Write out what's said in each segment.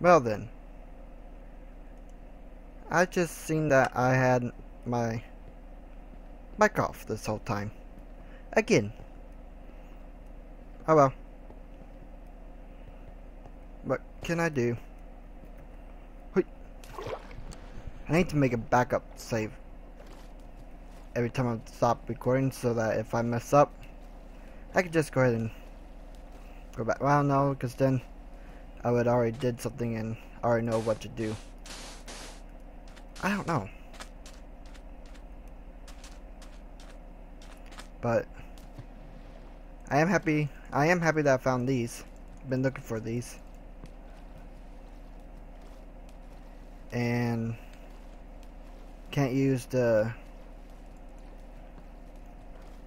Well then. I just seen that I had my mic off this whole time. Again. Oh well. What can I do? Wait. I need to make a backup save every time I stop recording so that if I mess up, I can just go ahead and go back. Well, no, because then I would already did something and already know what to do. I don't know. But I am happy. I am happy that I found these. Been looking for these. And can't use the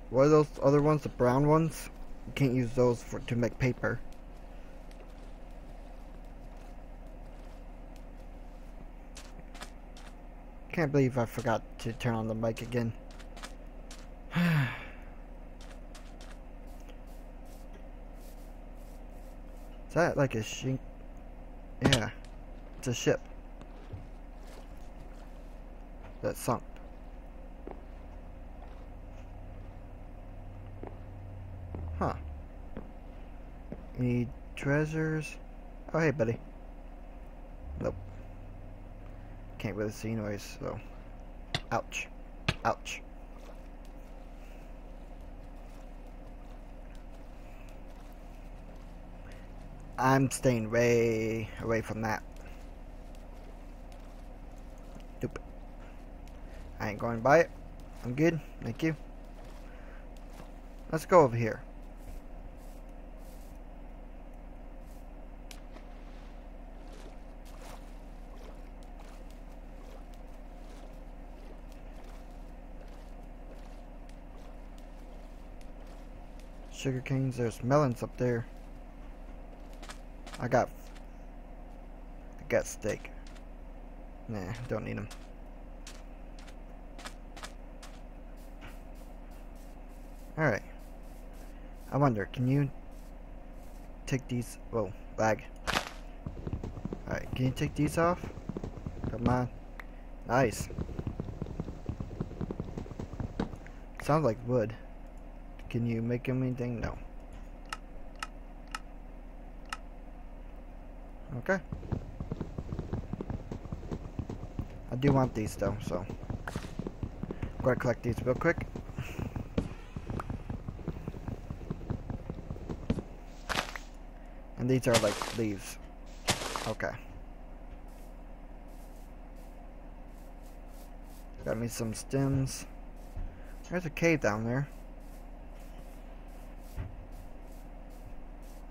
what are those other ones? The brown ones? Can't use those for to make paper. Can't believe I forgot to turn on the mic again. Is that like a shink? Yeah. It's a ship. That sunk. Huh. Need treasures? Oh, hey, buddy. Nope. Can't really see noise, so. Ouch. Ouch. I'm staying way away from that. Nope. I ain't going by it. I'm good. Thank you. Let's go over here. Sugar canes, there's melons up there. I got I got steak. Nah, don't need them. Alright. I wonder, can you take these whoa, lag. Alright, can you take these off? Come on. Nice. Sounds like wood. Can you make them anything? No. Okay. I do want these though, so. Gonna collect these real quick. And these are like leaves. Okay. Got me some stems. There's a cave down there.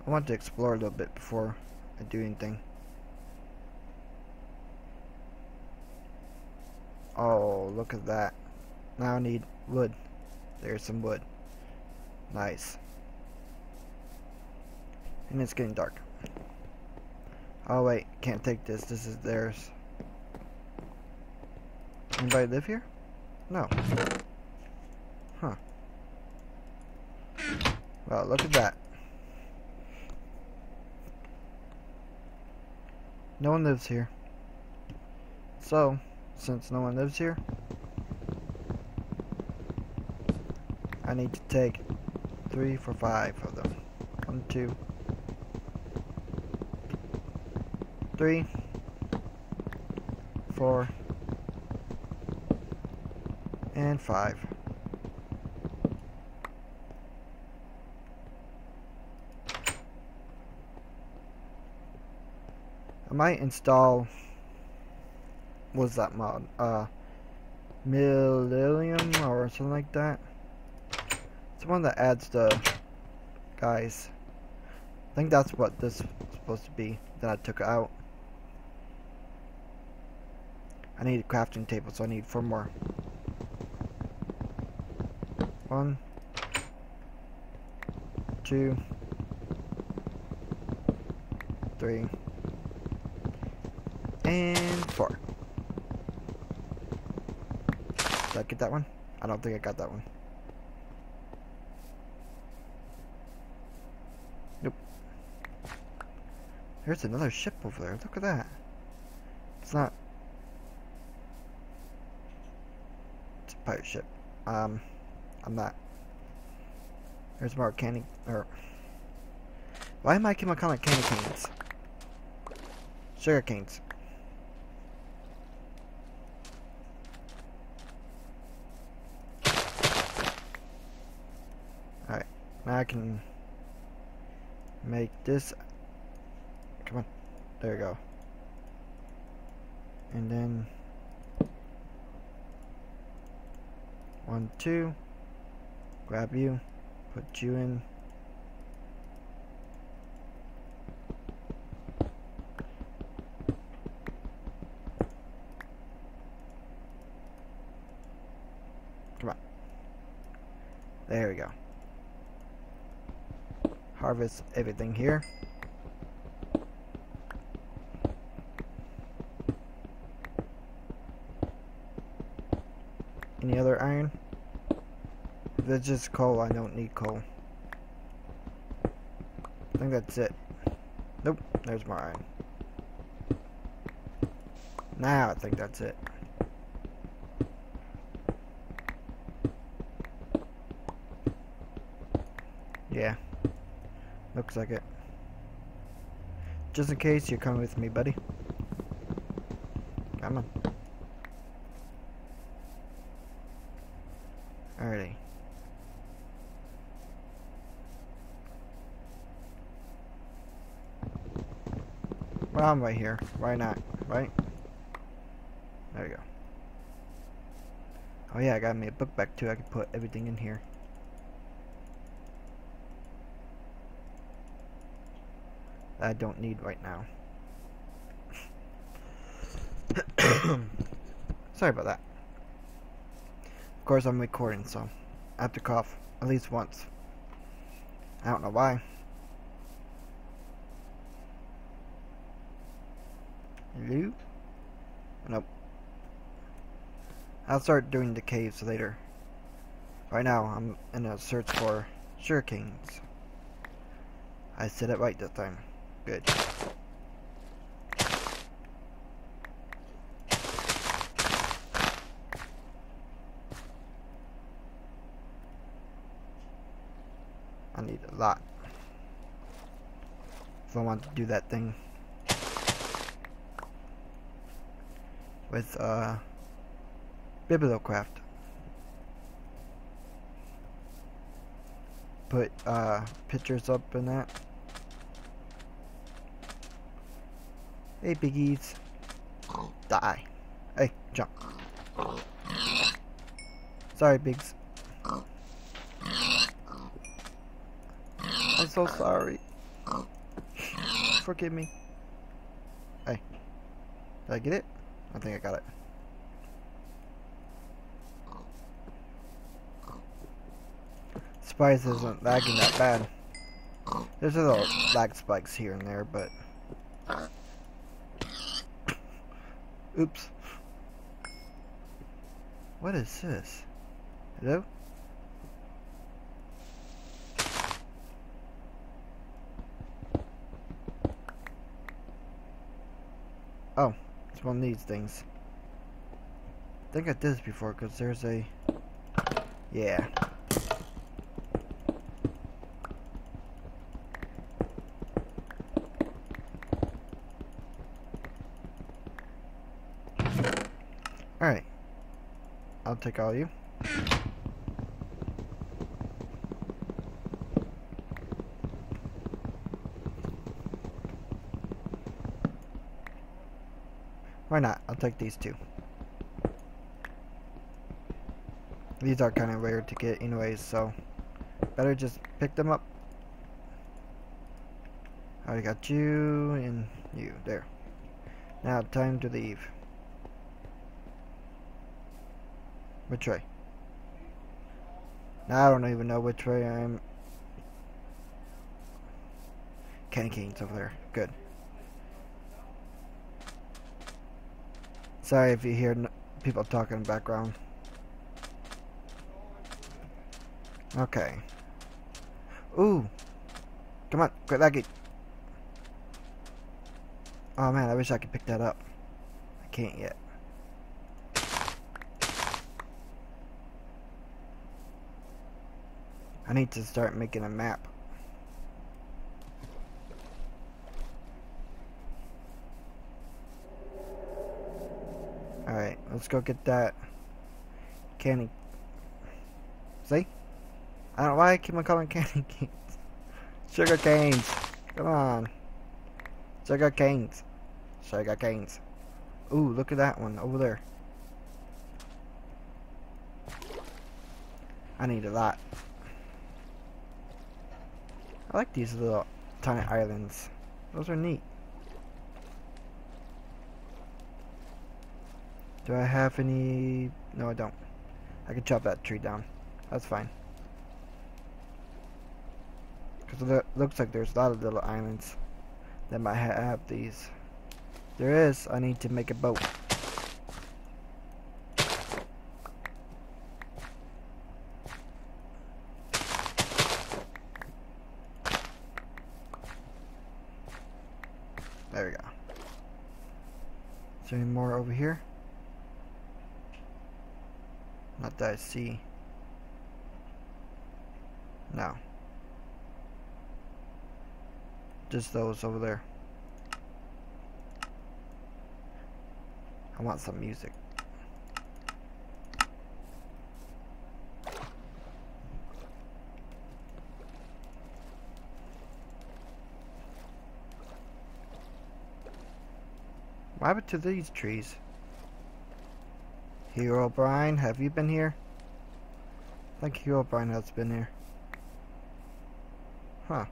I want to explore a little bit before I do anything. Oh, look at that. Now I need wood. There's some wood. Nice. And it's getting dark. Oh wait, can't take this. This is theirs. Anybody live here? No. Huh. Well, look at that. No one lives here. So, since no one lives here, I need to take three for five of them. One, two, three, four, and five. I might install was that mod? Uh Millennium or something like that. It's one that adds the guys. I think that's what this is supposed to be that I took out. I need a crafting table, so I need four more. One, two, three, and four. Did I get that one? I don't think I got that one. Nope. There's another ship over there. Look at that. It's not. It's a pirate ship. Um, I'm not. There's more candy. Or. Why am I keeping calling it candy canes? Sugar canes. I can make this. Come on. There we go. And then one two. Grab you. Put you in come on there we go harvest everything here. Any other iron? It's just coal, I don't need coal. I think that's it. Nope, there's more iron. Now I think that's it. Yeah. Looks like it. Just in case, you're coming with me, buddy. Come on. Alrighty. Well, I'm right here. Why not? Right? There we go. Oh yeah, I got me a book back too. I can put everything in here. I don't need right now. Sorry about that. Of course, I'm recording, so I have to cough at least once. I don't know why. Hello? Nope. I'll start doing the caves later. Right now, I'm in a search for sugarcanes. I said it right this time. Good. I need a lot. If I want to do that thing. With, uh, Bibliocraft. Put, uh, pictures up in that. Hey, piggies. Die. Hey, jump. Sorry, pigs. I'm so sorry. Forgive me. Hey. Did I get it? I think I got it. Spice isn't lagging that bad. There's a little lag spikes here and there, but Oops. What is this? Hello? Oh, it's one of these things. I think I did this before because there's a... Yeah. Alright. I'll take all you. Why not? I'll take these two. These are kind of rare to get anyways, so better just pick them up. I got you and you. There. Now time to leave. Which way? Now I don't even know which way I'm. Candy canes over there. Good. Sorry if you hear people talking in the background. Okay. Ooh. Come on, quit lagging. Oh man, I wish I could pick that up. I can't yet. I need to start making a map. Alright, let's go get that candy. See? I don't know why I keep on calling candy canes. Sugar canes. Come on. Sugar canes. Sugar canes. Ooh, look at that one over there. I need a lot. I like these little tiny islands. Those are neat. Do I have any... No, I don't. I can chop that tree down. That's fine. Because it looks like there's a lot of little islands that might have these. There is. I need to make a boat. There any more over here? Not that I see. No. Just those over there. I want some music. Happened to these trees? Herobrine, have you been here? I think Herobrine has been here. Huh.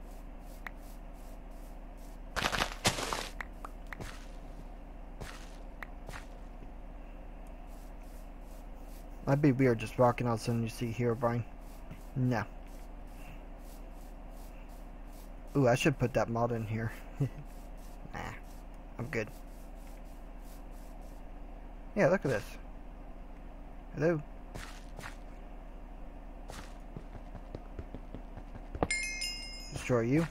That'd be weird just walking out and you see Herobrine. No. Ooh, I should put that mod in here. nah, I'm good. Yeah, look at this. Hello? Destroy you?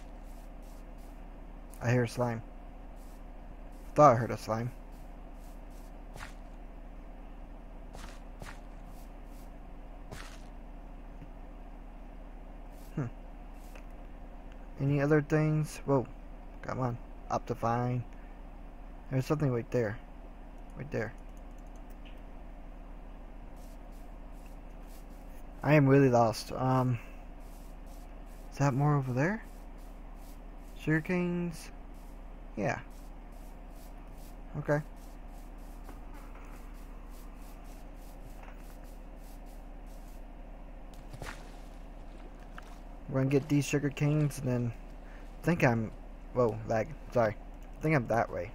I hear slime. Thought I heard a slime. Hmm. Any other things? Whoa. Come on. Optifine. There's something right there. Right there. I am really lost. Um, is that more over there? Sugar canes? Yeah. Okay. We're gonna get these sugar canes and then I think I'm whoa lag sorry I think I'm that way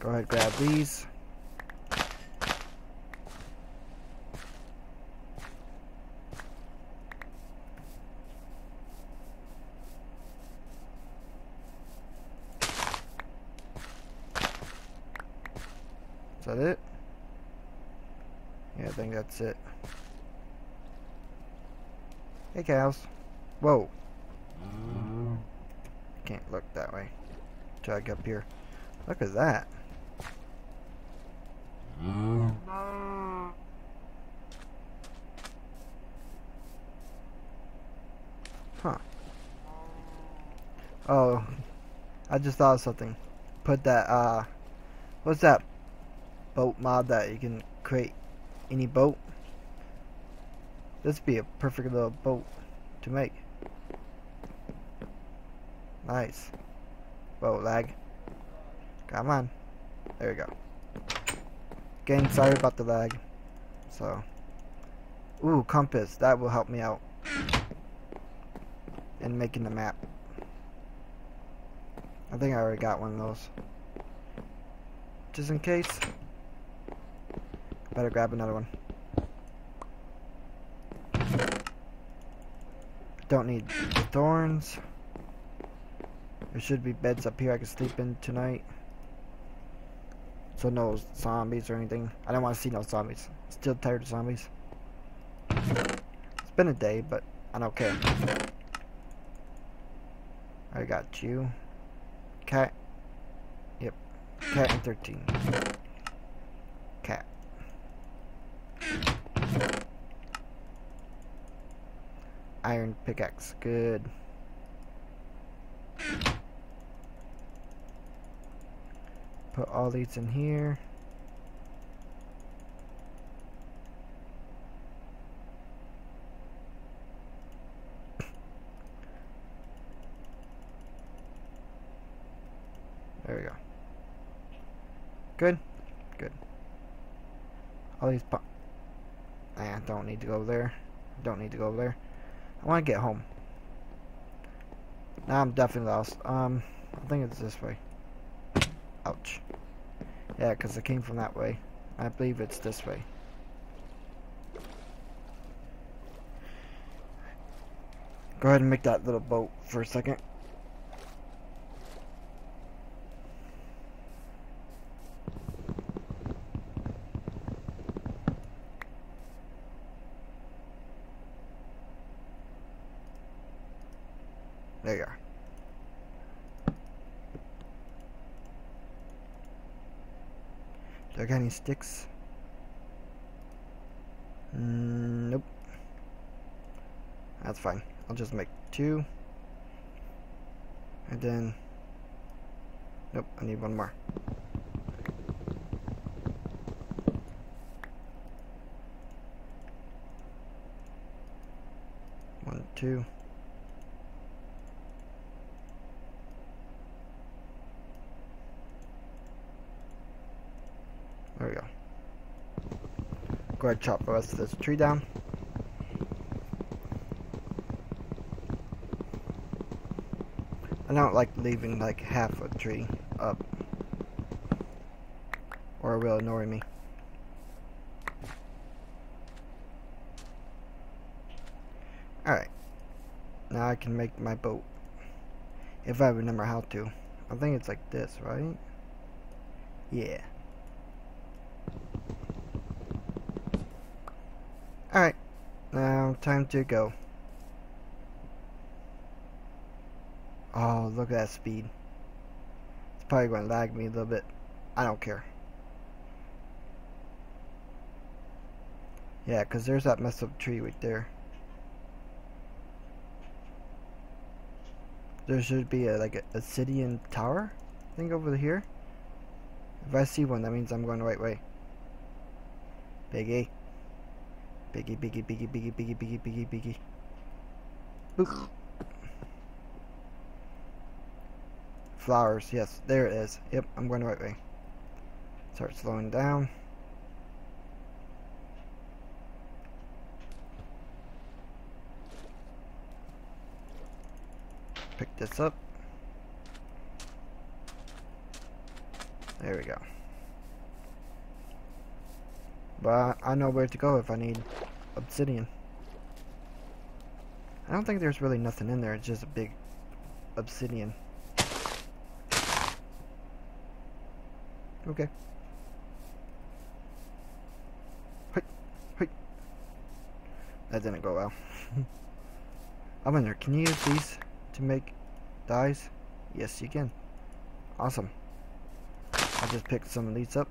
Go ahead, grab these. Is that it? Yeah, I think that's it. Hey, cows. Whoa. Mm. Can't look that way. Try up here. Look at that. Huh. Oh, I just thought of something. Put that, uh, what's that boat mod that you can create any boat? This would be a perfect little boat to make. Nice. Whoa, lag. Come on. There we go. Again, sorry about the lag. So. Ooh, compass. That will help me out. In making the map. I think I already got one of those. Just in case. Better grab another one. Don't need thorns. There should be beds up here I can sleep in tonight. So no zombies or anything. I don't want to see no zombies. Still tired of zombies. It's been a day, but I don't care. I got you. Cat. Yep. Cat and 13. Cat. Iron pickaxe. Good. Put all these in here. We go. Good? Good. All these pop. I don't need to go there. Don't need to go there. I want to get home. Now I'm definitely lost. Um, I think it's this way. Ouch. Yeah, because it came from that way. I believe it's this way. Go ahead and make that little boat for a second. There you are. Do I got any sticks? Mm, nope. That's fine. I'll just make two. And then... Nope, I need one more. One, two. Go ahead chop the rest of this tree down. I don't like leaving like half a tree up. Or it will annoy me. Alright. Now I can make my boat. If I remember how to. I think it's like this, right? Yeah. Alright, now time to go. Oh, look at that speed. It's probably going to lag me a little bit. I don't care. Yeah, because there's that messed up tree right there. There should be a, like a obsidian tower thing over here. If I see one, that means I'm going the right way. Biggie. Biggie, biggie, biggie, biggie, biggie, biggie, biggie, biggie. Boop. Flowers, yes, there it is. Yep, I'm going the right way. Start slowing down. Pick this up. There we go. But I know where to go if I need obsidian. I don't think there's really nothing in there, it's just a big obsidian. Okay. Hey, hey. That didn't go well. I wonder, can you use these to make dyes? Yes, you can. Awesome. I just picked some of these up.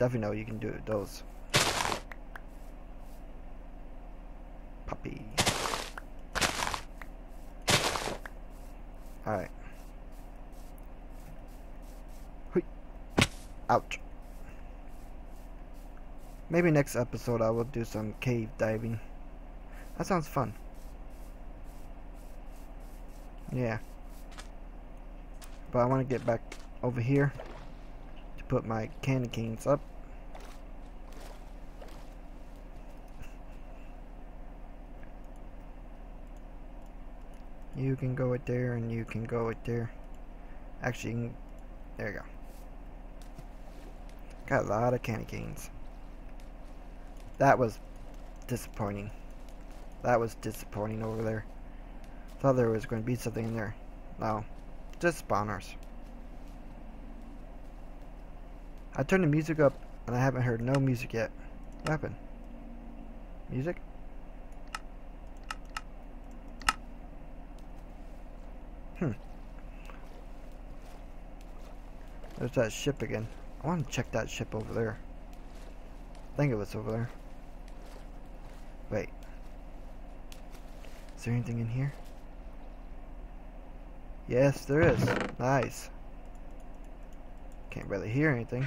Definitely know you can do those. Puppy. Alright. Ouch. Maybe next episode I will do some cave diving. That sounds fun. Yeah. But I want to get back over here put my candy canes up. You can go it there and you can go it there. Actually, there you go. Got a lot of candy canes. That was disappointing. That was disappointing over there. Thought there was going to be something in there. No. Just spawners. I turned the music up And I haven't heard no music yet. What happened? Music? Hmm. There's that ship again. I want to check that ship over there. I think it was over there. Wait. Is there anything in here? Yes, there is. Nice. Can't really hear anything.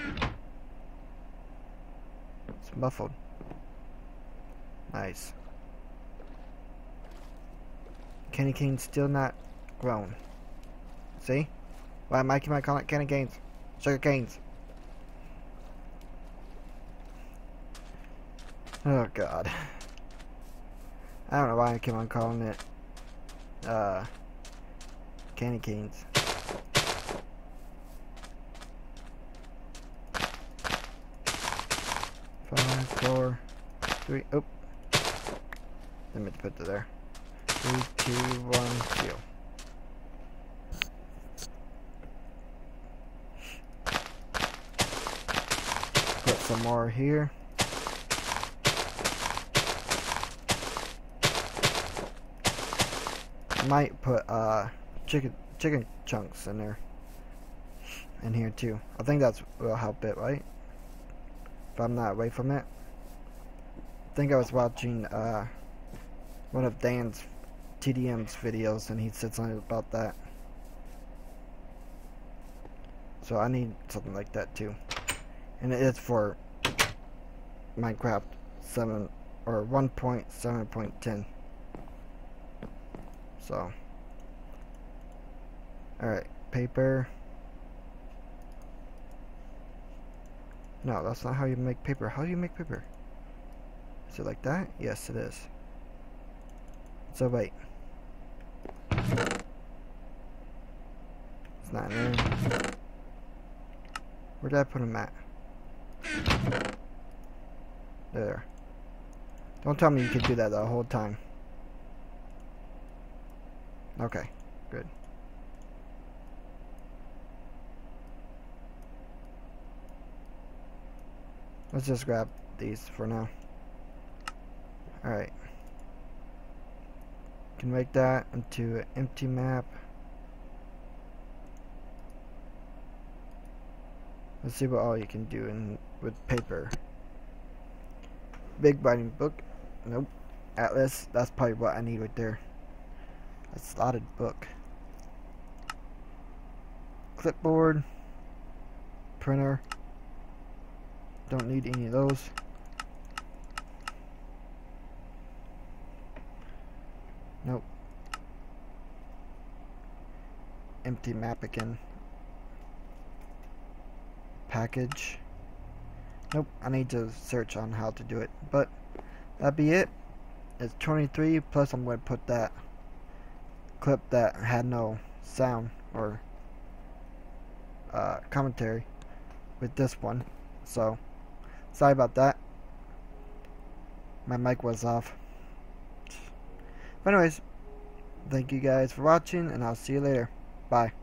It's muffled. Nice. Candy cane still not grown. See? Why am I keep calling it candy canes? Sugar canes. Oh god. I don't know why I keep on calling it uh candy canes. Five, four, three, oh. Let me put it there. Three, two, one, two. Put some more here. Might put uh chicken chicken chunks in there. In here too. I think that's will help it, right? If I'm not away from it. I think I was watching uh one of Dan's TDM's videos and he said something about that. So I need something like that too. And it is for Minecraft 7 or 1.7.10. So Alright, paper. No, that's not how you make paper. How do you make paper? Is it like that? Yes, it is. So wait. It's not in there. Where did I put him at? There. Don't tell me you could do that the whole time. Okay, good. Let's just grab these for now. Alright. Can make that into an empty map. Let's see what all you can do in with paper. Big writing book. Nope. Atlas. That's probably what I need right there. A slotted book. Clipboard. Printer. Don't need any of those. Nope. Empty map again. Package. Nope, I need to search on how to do it. But that'd be it. It's 23 plus I'm going to put that clip that had no sound or uh, commentary with this one. So Sorry about that. My mic was off. But anyways, thank you guys for watching, and I'll see you later. Bye.